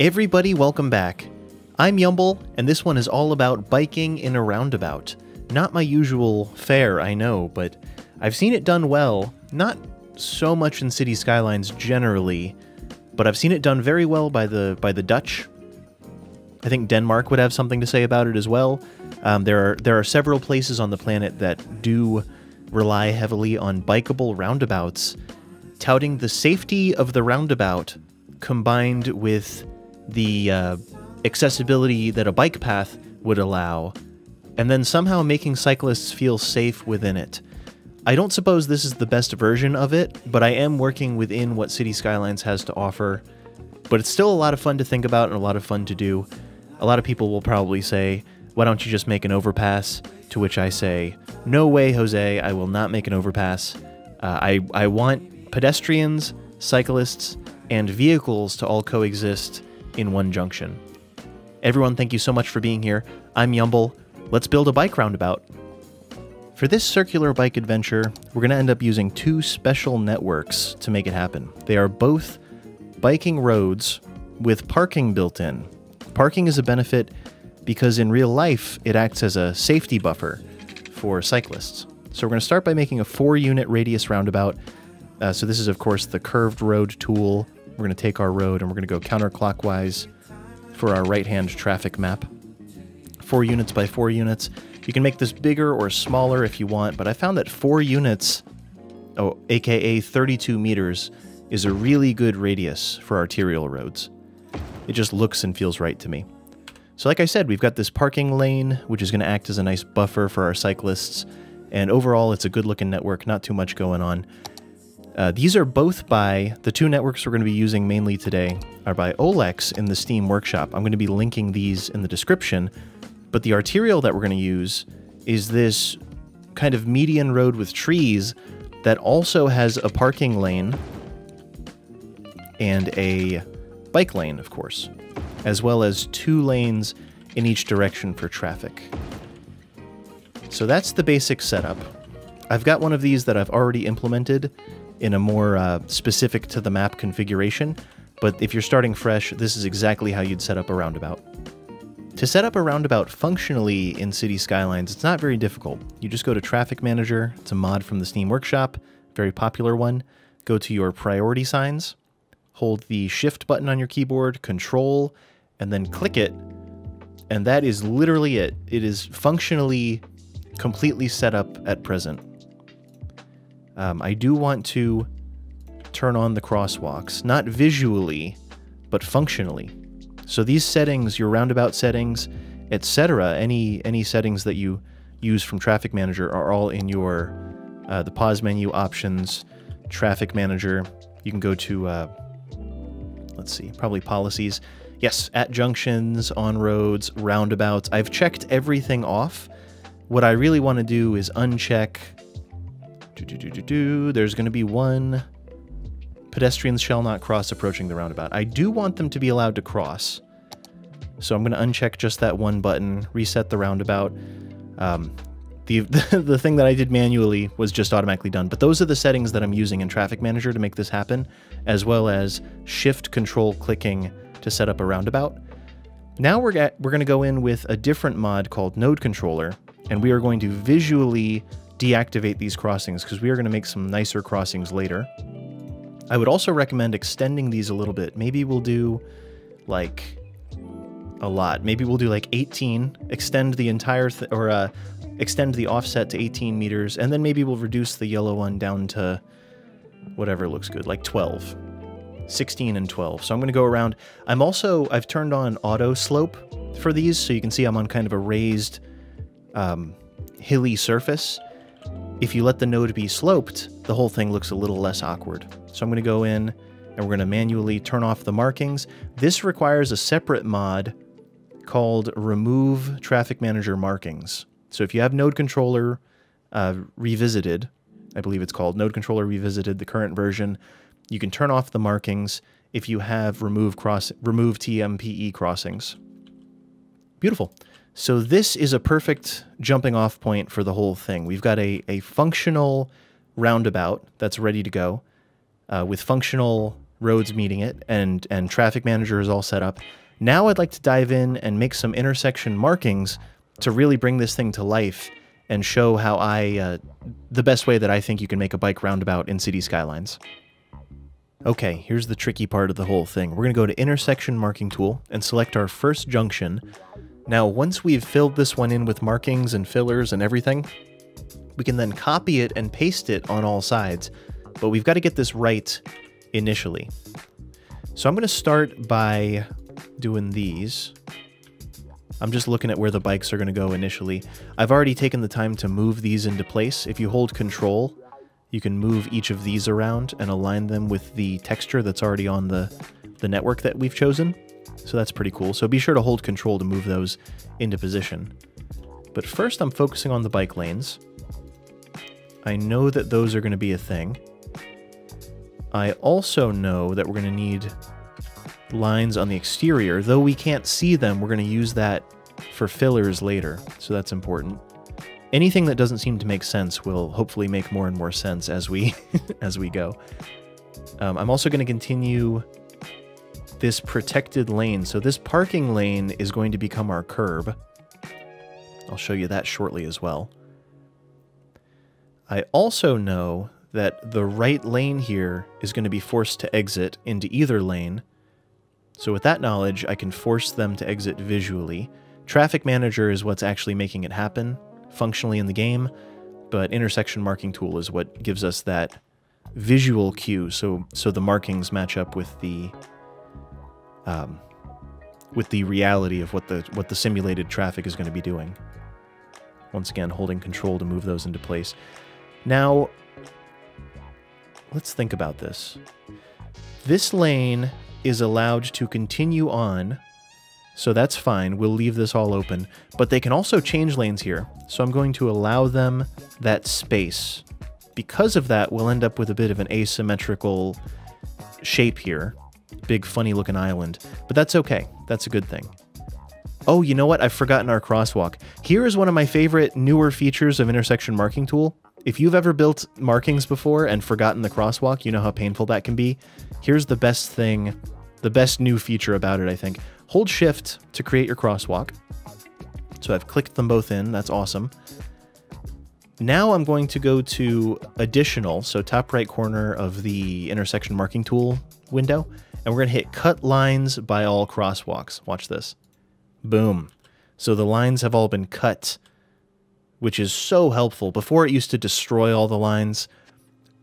Everybody, welcome back. I'm Yumbl, and this one is all about biking in a roundabout. Not my usual fare, I know, but I've seen it done well. Not so much in city skylines generally, but I've seen it done very well by the by the Dutch. I think Denmark would have something to say about it as well. Um, there are there are several places on the planet that do rely heavily on bikeable roundabouts, touting the safety of the roundabout combined with the uh, accessibility that a bike path would allow, and then somehow making cyclists feel safe within it. I don't suppose this is the best version of it, but I am working within what City Skylines has to offer. But it's still a lot of fun to think about and a lot of fun to do. A lot of people will probably say, why don't you just make an overpass? To which I say, no way, Jose, I will not make an overpass. Uh, I, I want pedestrians, cyclists, and vehicles to all coexist in one junction. Everyone, thank you so much for being here. I'm Yumbl. Let's build a bike roundabout. For this circular bike adventure, we're going to end up using two special networks to make it happen. They are both biking roads with parking built in. Parking is a benefit because in real life, it acts as a safety buffer for cyclists. So we're going to start by making a four unit radius roundabout. Uh, so this is, of course, the curved road tool. We're going to take our road and we're going to go counterclockwise for our right hand traffic map. Four units by four units. You can make this bigger or smaller if you want, but I found that four units, oh, aka 32 meters, is a really good radius for arterial roads. It just looks and feels right to me. So like I said, we've got this parking lane, which is going to act as a nice buffer for our cyclists, and overall it's a good looking network, not too much going on. Uh, these are both by, the two networks we're going to be using mainly today are by OlexX in the Steam Workshop. I'm going to be linking these in the description, but the arterial that we're going to use is this kind of median road with trees that also has a parking lane and a bike lane, of course as well as two lanes in each direction for traffic. So that's the basic setup. I've got one of these that I've already implemented in a more uh, specific to the map configuration, but if you're starting fresh, this is exactly how you'd set up a roundabout. To set up a roundabout functionally in City Skylines, it's not very difficult. You just go to Traffic Manager, it's a mod from the Steam Workshop, very popular one. Go to your priority signs, hold the Shift button on your keyboard, Control, and then click it, and that is literally it. It is functionally completely set up at present. Um, I do want to turn on the crosswalks, not visually, but functionally. So these settings, your roundabout settings, etc., any any settings that you use from Traffic Manager are all in your uh, the pause menu options, Traffic Manager. You can go to uh, let's see, probably policies. Yes, at junctions, on roads, roundabouts. I've checked everything off. What I really want to do is uncheck. There's going to be one. Pedestrians shall not cross approaching the roundabout. I do want them to be allowed to cross. So I'm going to uncheck just that one button, reset the roundabout. Um, the, the thing that I did manually was just automatically done, but those are the settings that I'm using in Traffic Manager to make this happen, as well as shift control clicking to set up a roundabout. Now we're, we're going to go in with a different mod called Node Controller, and we are going to visually deactivate these crossings because we are going to make some nicer crossings later. I would also recommend extending these a little bit. Maybe we'll do like a lot. Maybe we'll do like 18, extend the entire, or uh, extend the offset to 18 meters, and then maybe we'll reduce the yellow one down to whatever looks good, like 12. 16 and 12. So I'm going to go around. I'm also, I've turned on auto slope for these, so you can see I'm on kind of a raised, um, hilly surface. If you let the node be sloped, the whole thing looks a little less awkward. So I'm going to go in and we're going to manually turn off the markings. This requires a separate mod called Remove Traffic Manager Markings. So if you have Node Controller uh, Revisited, I believe it's called Node Controller Revisited, the current version, you can turn off the markings if you have remove cross remove TMPE crossings. Beautiful. So this is a perfect jumping off point for the whole thing. We've got a, a functional roundabout that's ready to go uh, with functional roads meeting it, and, and traffic manager is all set up. Now I'd like to dive in and make some intersection markings to really bring this thing to life and show how I, uh, the best way that I think you can make a bike roundabout in City Skylines. Okay, here's the tricky part of the whole thing. We're to go to Intersection Marking Tool and select our first junction. Now, once we've filled this one in with markings and fillers and everything, we can then copy it and paste it on all sides. But we've got to get this right initially. So I'm going to start by doing these. I'm just looking at where the bikes are going to go initially. I've already taken the time to move these into place. If you hold control, you can move each of these around and align them with the texture that's already on the, the network that we've chosen. So that's pretty cool. So be sure to hold control to move those into position. But first I'm focusing on the bike lanes. I know that those are going to be a thing. I also know that we're going to need lines on the exterior. Though we can't see them, we're going to use that for fillers later, so that's important. Anything that doesn't seem to make sense will hopefully make more and more sense as we as we go. Um, I'm also going to continue this protected lane. So this parking lane is going to become our curb. I'll show you that shortly as well. I also know that the right lane here is going to be forced to exit into either lane, so with that knowledge, I can force them to exit visually. Traffic Manager is what's actually making it happen functionally in the game, but Intersection Marking Tool is what gives us that visual cue, so so the markings match up with the um, with the reality of what the what the simulated traffic is going to be doing. Once again, holding control to move those into place. Now, let's think about this. This lane is allowed to continue on. So that's fine. We'll leave this all open. But they can also change lanes here. So I'm going to allow them that space. Because of that, we'll end up with a bit of an asymmetrical shape here. Big funny looking island. But that's okay. That's a good thing. Oh, you know what? I've forgotten our crosswalk. Here is one of my favorite newer features of Intersection Marking Tool. If you've ever built markings before and forgotten the crosswalk, you know how painful that can be. Here's the best thing the best new feature about it, I think. Hold shift to create your crosswalk. So I've clicked them both in. That's awesome. Now I'm going to go to additional, so top right corner of the intersection marking tool window, and we're going to hit cut lines by all crosswalks. Watch this. Boom. So the lines have all been cut, which is so helpful. Before it used to destroy all the lines.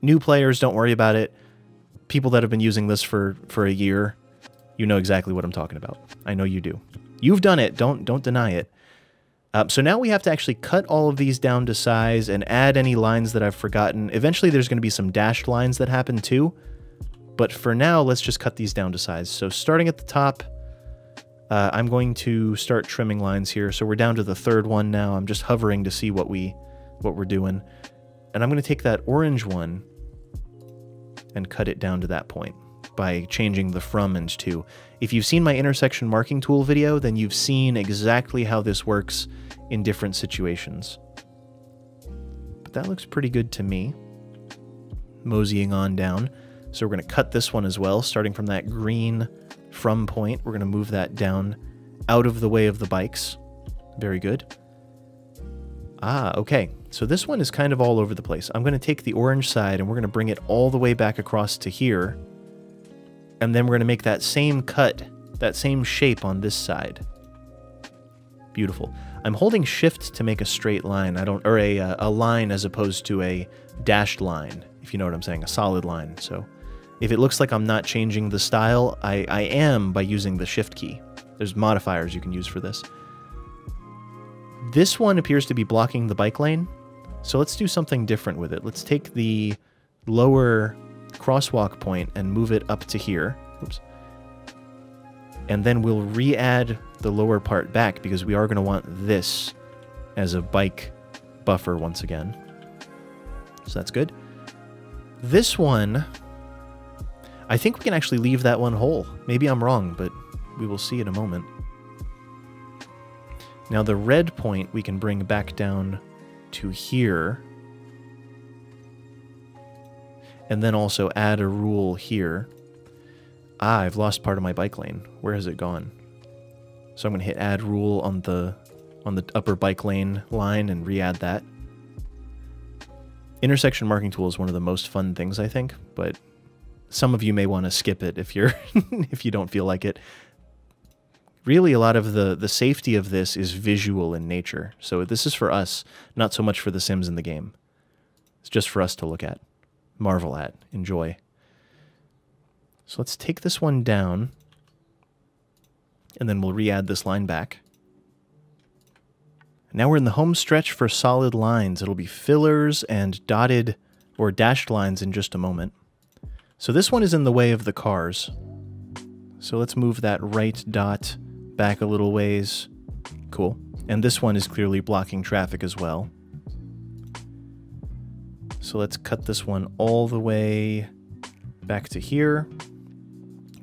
New players, don't worry about it. People that have been using this for, for a year, you know exactly what I'm talking about. I know you do. You've done it. Don't don't deny it. Uh, so now we have to actually cut all of these down to size and add any lines that I've forgotten. Eventually there's going to be some dashed lines that happen too. But for now, let's just cut these down to size. So starting at the top, uh, I'm going to start trimming lines here. So we're down to the third one now. I'm just hovering to see what, we, what we're doing. And I'm going to take that orange one and cut it down to that point by changing the from and to. If you've seen my intersection marking tool video, then you've seen exactly how this works in different situations. But that looks pretty good to me. Moseying on down. So we're going to cut this one as well, starting from that green from point. We're going to move that down out of the way of the bikes. Very good. Ah, okay. So this one is kind of all over the place. I'm going to take the orange side and we're going to bring it all the way back across to here and then we're going to make that same cut, that same shape on this side. Beautiful. I'm holding shift to make a straight line. I don't, or a, uh, a line as opposed to a dashed line, if you know what I'm saying, a solid line. So if it looks like I'm not changing the style, I, I am by using the shift key. There's modifiers you can use for this. This one appears to be blocking the bike lane. So let's do something different with it. Let's take the lower crosswalk point and move it up to here. Oops. And then we'll re-add the lower part back because we are going to want this as a bike buffer once again. So that's good. This one, I think we can actually leave that one whole. Maybe I'm wrong, but we will see in a moment. Now the red point we can bring back down to here and then also add a rule here. Ah, I've lost part of my bike lane. Where has it gone? So I'm going to hit add rule on the on the upper bike lane line and re-add that. Intersection marking tool is one of the most fun things, I think, but some of you may want to skip it if you're if you don't feel like it. Really, a lot of the the safety of this is visual in nature. So this is for us, not so much for the Sims in the game. It's just for us to look at, marvel at, enjoy. So let's take this one down, and then we'll re-add this line back. Now we're in the home stretch for solid lines. It'll be fillers and dotted or dashed lines in just a moment. So this one is in the way of the cars. So let's move that right dot back a little ways. Cool. And this one is clearly blocking traffic as well. So let's cut this one all the way back to here.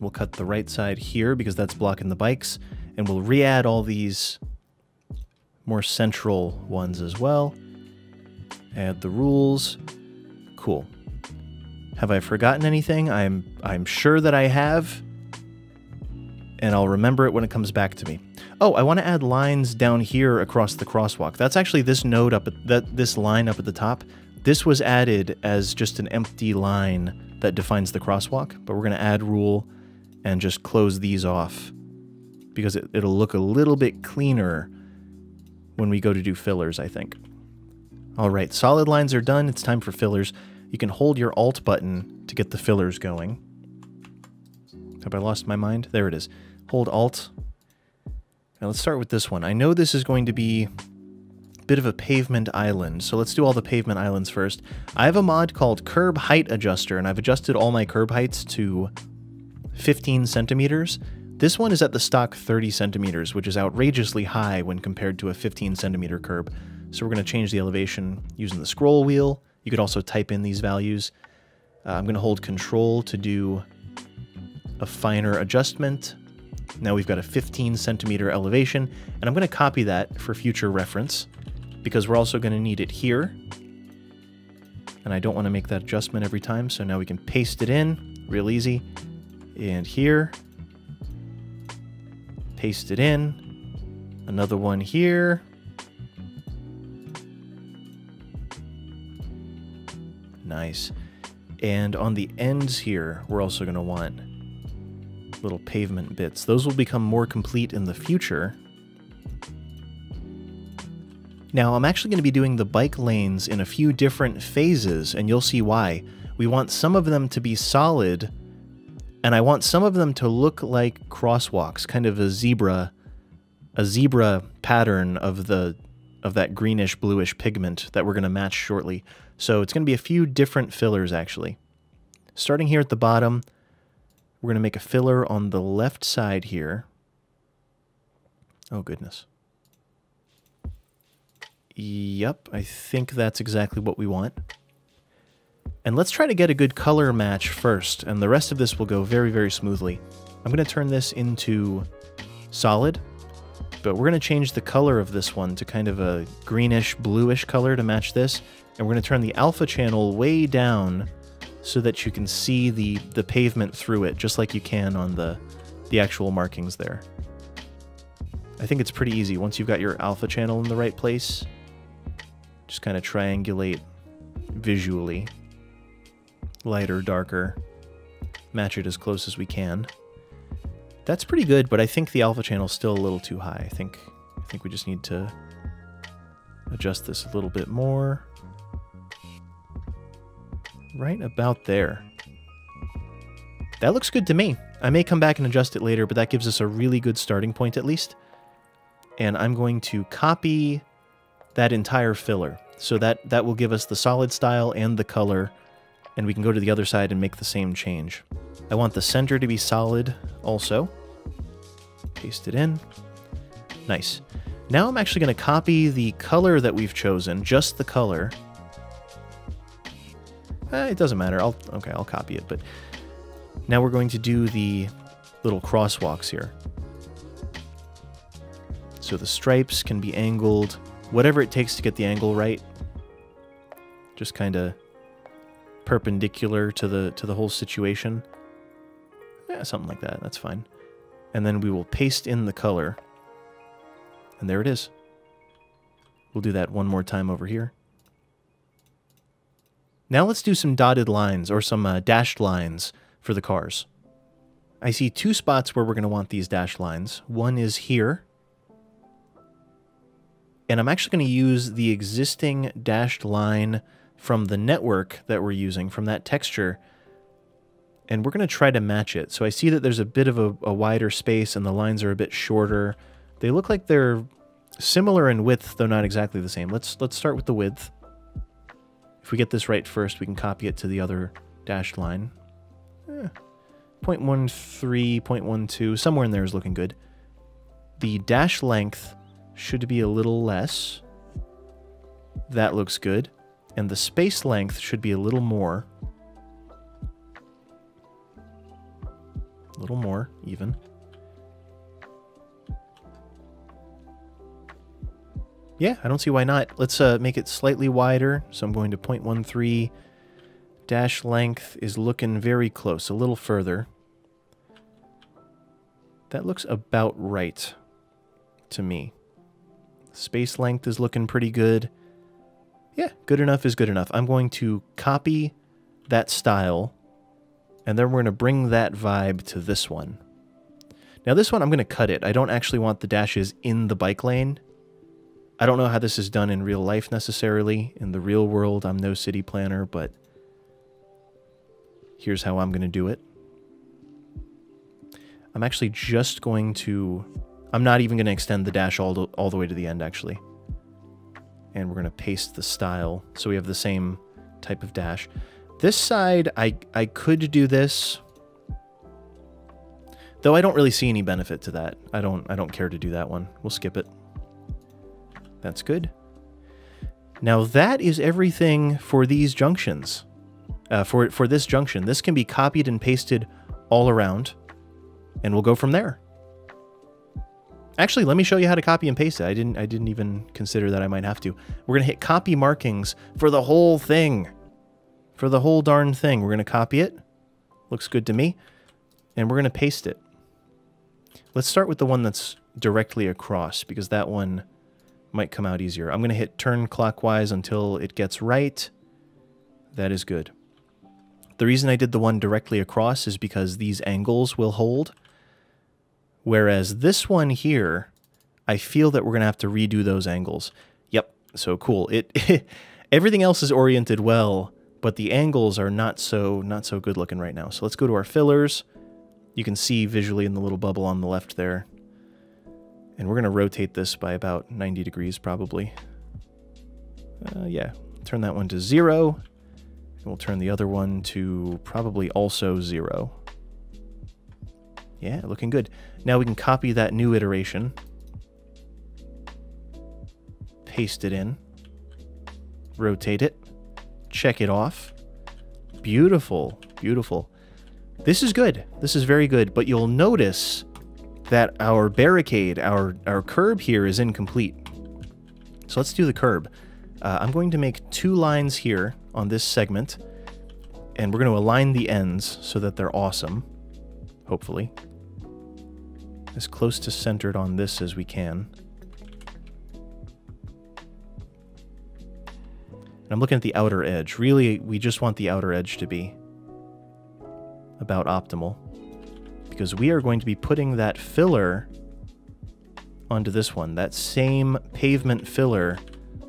We'll cut the right side here because that's blocking the bikes. And we'll re-add all these more central ones as well. Add the rules. Cool. Have I forgotten anything? I'm I'm sure that I have. And I'll remember it when it comes back to me. Oh, I want to add lines down here across the crosswalk. That's actually this node up at that this line up at the top. This was added as just an empty line that defines the crosswalk, but we're going to add rule and just close these off because it, it'll look a little bit cleaner when we go to do fillers, I think. All right, solid lines are done. It's time for fillers. You can hold your Alt button to get the fillers going. Have I lost my mind? There it is. Hold Alt. Now let's start with this one. I know this is going to be bit of a pavement island, so let's do all the pavement islands first. I have a mod called Curb Height Adjuster, and I've adjusted all my curb heights to 15 centimeters. This one is at the stock 30 centimeters, which is outrageously high when compared to a 15 centimeter curb. So we're going to change the elevation using the scroll wheel. You could also type in these values. Uh, I'm going to hold control to do a finer adjustment. Now we've got a 15 centimeter elevation, and I'm going to copy that for future reference because we're also going to need it here. And I don't want to make that adjustment every time, so now we can paste it in real easy. And here, paste it in. Another one here. Nice. And on the ends here, we're also going to want little pavement bits. Those will become more complete in the future. Now, I'm actually going to be doing the bike lanes in a few different phases, and you'll see why. We want some of them to be solid and I want some of them to look like crosswalks, kind of a zebra, a zebra pattern of the of that greenish bluish pigment that we're going to match shortly. So it's going to be a few different fillers actually. Starting here at the bottom, we're going to make a filler on the left side here. Oh goodness. Yep, I think that's exactly what we want. And let's try to get a good color match first, and the rest of this will go very, very smoothly. I'm going to turn this into solid, but we're going to change the color of this one to kind of a greenish, bluish color to match this. And we're going to turn the alpha channel way down so that you can see the, the pavement through it, just like you can on the, the actual markings there. I think it's pretty easy. Once you've got your alpha channel in the right place, just kind of triangulate visually lighter, darker, match it as close as we can. That's pretty good, but I think the alpha channel is still a little too high. I think I think we just need to adjust this a little bit more. Right about there. That looks good to me. I may come back and adjust it later, but that gives us a really good starting point at least. And I'm going to copy that entire filler. So that, that will give us the solid style and the color and we can go to the other side and make the same change. I want the center to be solid also. Paste it in. Nice. Now I'm actually going to copy the color that we've chosen, just the color. Eh, it doesn't matter. I'll okay, I'll copy it, but now we're going to do the little crosswalks here. So the stripes can be angled, whatever it takes to get the angle right. Just kind of perpendicular to the to the whole situation. Yeah, something like that. That's fine. And then we will paste in the color. And there it is. We'll do that one more time over here. Now let's do some dotted lines or some uh, dashed lines for the cars. I see two spots where we're going to want these dashed lines. One is here. And I'm actually going to use the existing dashed line from the network that we're using, from that texture, and we're going to try to match it. So I see that there's a bit of a, a, wider space and the lines are a bit shorter. They look like they're similar in width, though not exactly the same. Let's let's start with the width. If we get this right first, we can copy it to the other dashed line. Eh, 0.13, 0.12, somewhere in there is looking good. The dash length should be a little less. That looks good. And the space length should be a little more. A little more, even. Yeah, I don't see why not. Let's uh, make it slightly wider. So I'm going to 0.13. Dash length is looking very close, a little further. That looks about right to me. Space length is looking pretty good. Yeah, good enough is good enough. I'm going to copy that style, and then we're going to bring that vibe to this one. Now this one, I'm going to cut it. I don't actually want the dashes in the bike lane. I don't know how this is done in real life necessarily. In the real world, I'm no city planner, but here's how I'm going to do it. I'm actually just going to... I'm not even going to extend the dash all, the, all the way to the end, actually and we're going to paste the style so we have the same type of dash. This side, I, I could do this, though I don't really see any benefit to that. I don't, I don't care to do that one. We'll skip it. That's good. Now that is everything for these junctions. Uh, for, for this junction. This can be copied and pasted all around, and we'll go from there. Actually, let me show you how to copy and paste it. I didn't I didn't even consider that I might have to. We're going to hit copy markings for the whole thing. For the whole darn thing. We're going to copy it. Looks good to me. And we're going to paste it. Let's start with the one that's directly across because that one might come out easier. I'm going to hit turn clockwise until it gets right. That is good. The reason I did the one directly across is because these angles will hold. Whereas this one here, I feel that we're going to have to redo those angles. Yep, so cool. It Everything else is oriented well, but the angles are not so not so good looking right now. So let's go to our fillers. You can see visually in the little bubble on the left there. And we're going to rotate this by about 90 degrees probably. Uh, yeah, turn that one to zero. And we'll turn the other one to probably also zero. Yeah, looking good. Now we can copy that new iteration, paste it in, rotate it, check it off. Beautiful, beautiful. This is good. This is very good, but you'll notice that our barricade, our, our curb here is incomplete. So let's do the curb. Uh, I'm going to make two lines here on this segment, and we're going to align the ends so that they're awesome, hopefully as close to centered on this as we can. And I'm looking at the outer edge. Really, we just want the outer edge to be about optimal. Because we are going to be putting that filler onto this one. That same pavement filler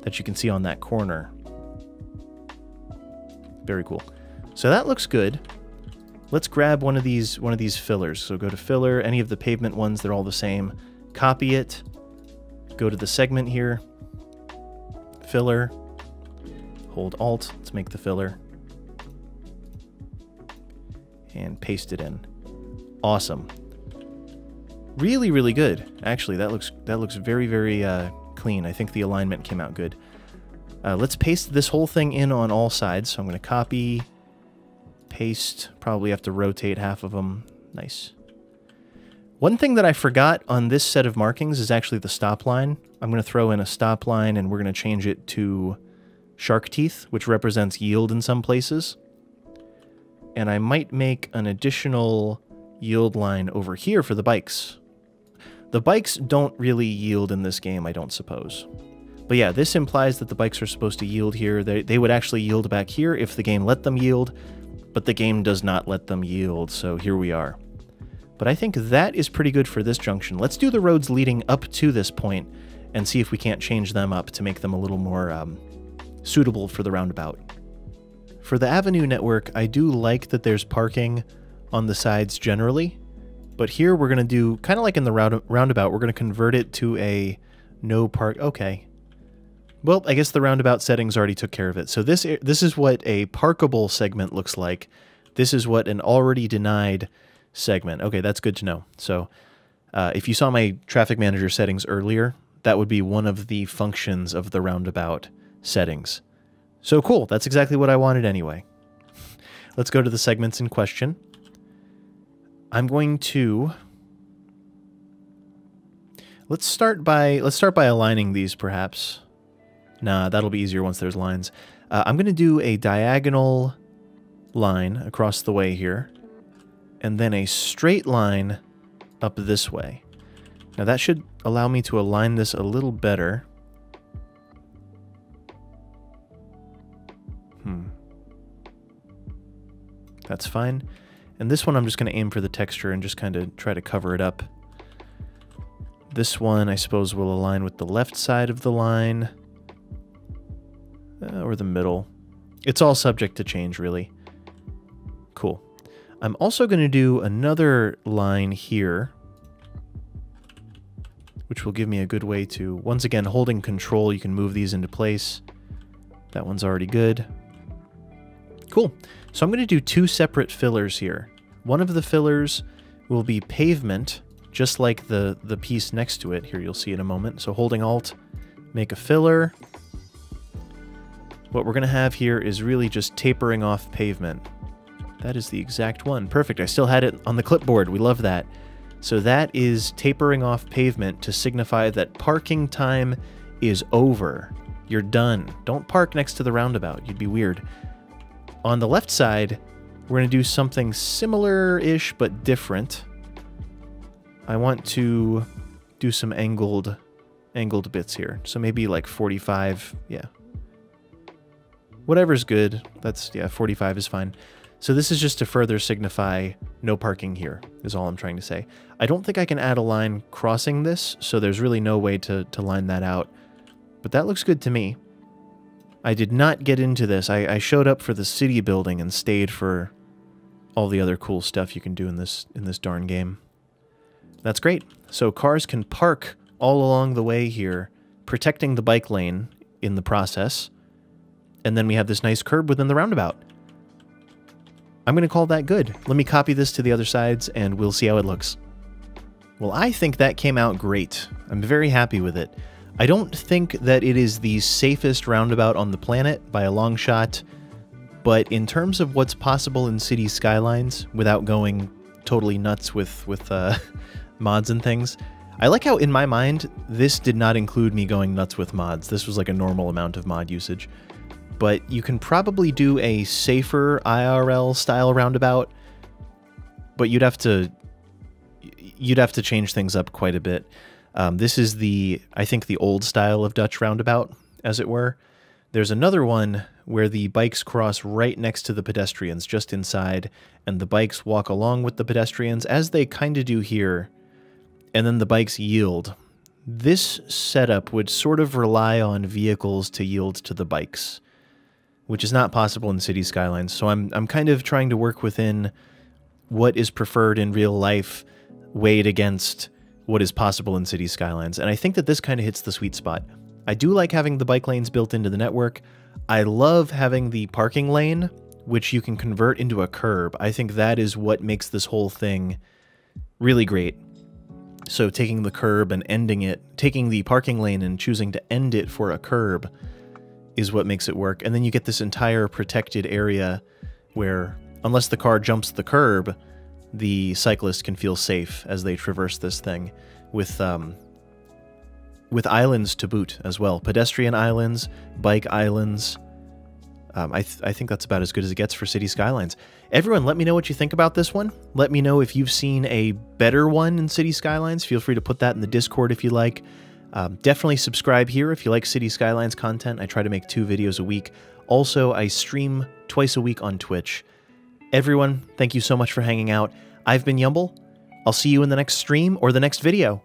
that you can see on that corner. Very cool. So that looks good. Let's grab one of these one of these fillers. So go to filler, any of the pavement ones, they're all the same. Copy it. Go to the segment here. Filler. Hold Alt to make the filler. And paste it in. Awesome. Really, really good. Actually, that looks that looks very, very uh, clean. I think the alignment came out good. Uh, let's paste this whole thing in on all sides. So I'm going to copy, Probably have to rotate half of them. Nice. One thing that I forgot on this set of markings is actually the stop line. I'm going to throw in a stop line and we're going to change it to shark teeth, which represents yield in some places. And I might make an additional yield line over here for the bikes. The bikes don't really yield in this game, I don't suppose. But yeah, this implies that the bikes are supposed to yield here. They, they would actually yield back here if the game let them yield, but the game does not let them yield, so here we are. But I think that is pretty good for this junction. Let's do the roads leading up to this point and see if we can't change them up to make them a little more um, suitable for the roundabout. For the avenue network, I do like that there's parking on the sides generally, but here we're going to do, kind of like in the roundabout, we're going to convert it to a no park. Okay. Well, I guess the roundabout settings already took care of it. So this this is what a parkable segment looks like. This is what an already denied segment. Okay, that's good to know. So uh, if you saw my traffic manager settings earlier, that would be one of the functions of the roundabout settings. So cool, that's exactly what I wanted anyway. Let's go to the segments in question. I'm going to let's start by let's start by aligning these perhaps. Nah, that'll be easier once there's lines. Uh, I'm going to do a diagonal line across the way here, and then a straight line up this way. Now that should allow me to align this a little better. Hmm. That's fine. And this one I'm just going to aim for the texture and just kind of try to cover it up. This one I suppose will align with the left side of the line. Uh, or the middle. It's all subject to change really. Cool. I'm also going to do another line here which will give me a good way to, once again, holding control, you can move these into place. That one's already good. Cool. So I'm going to do two separate fillers here. One of the fillers will be pavement, just like the, the piece next to it. Here you'll see in a moment. So holding Alt, make a filler. What we're going to have here is really just tapering off pavement. That is the exact one. Perfect. I still had it on the clipboard. We love that. So that is tapering off pavement to signify that parking time is over. You're done. Don't park next to the roundabout. You'd be weird. On the left side, we're going to do something similar-ish but different. I want to do some angled angled bits here. So maybe like 45, yeah. Whatever's good. That's, yeah, 45 is fine. So this is just to further signify no parking here, is all I'm trying to say. I don't think I can add a line crossing this, so there's really no way to, to line that out. But that looks good to me. I did not get into this. I, I showed up for the city building and stayed for all the other cool stuff you can do in this in this darn game. That's great. So cars can park all along the way here, protecting the bike lane in the process. And then we have this nice curb within the roundabout. I'm going to call that good. Let me copy this to the other sides and we'll see how it looks. Well, I think that came out great. I'm very happy with it. I don't think that it is the safest roundabout on the planet by a long shot, but in terms of what's possible in city skylines without going totally nuts with, with uh, mods and things, I like how in my mind, this did not include me going nuts with mods. This was like a normal amount of mod usage but you can probably do a safer IRL style roundabout, but you'd have to you'd have to change things up quite a bit. Um, this is the I think the old style of Dutch roundabout, as it were. There's another one where the bikes cross right next to the pedestrians, just inside, and the bikes walk along with the pedestrians, as they kind of do here, and then the bikes yield. This setup would sort of rely on vehicles to yield to the bikes which is not possible in city skylines. So I'm I'm kind of trying to work within what is preferred in real life weighed against what is possible in city skylines. And I think that this kind of hits the sweet spot. I do like having the bike lanes built into the network. I love having the parking lane, which you can convert into a curb. I think that is what makes this whole thing really great. So taking the curb and ending it, taking the parking lane and choosing to end it for a curb is what makes it work. And then you get this entire protected area where, unless the car jumps the curb, the cyclist can feel safe as they traverse this thing with um, with islands to boot as well. Pedestrian islands, bike islands. Um, I, th I think that's about as good as it gets for city skylines. Everyone, let me know what you think about this one. Let me know if you've seen a better one in City Skylines. Feel free to put that in the Discord if you like. Um, definitely subscribe here if you like City Skylines content. I try to make two videos a week. Also, I stream twice a week on Twitch. Everyone, thank you so much for hanging out. I've been Yumbl. I'll see you in the next stream or the next video.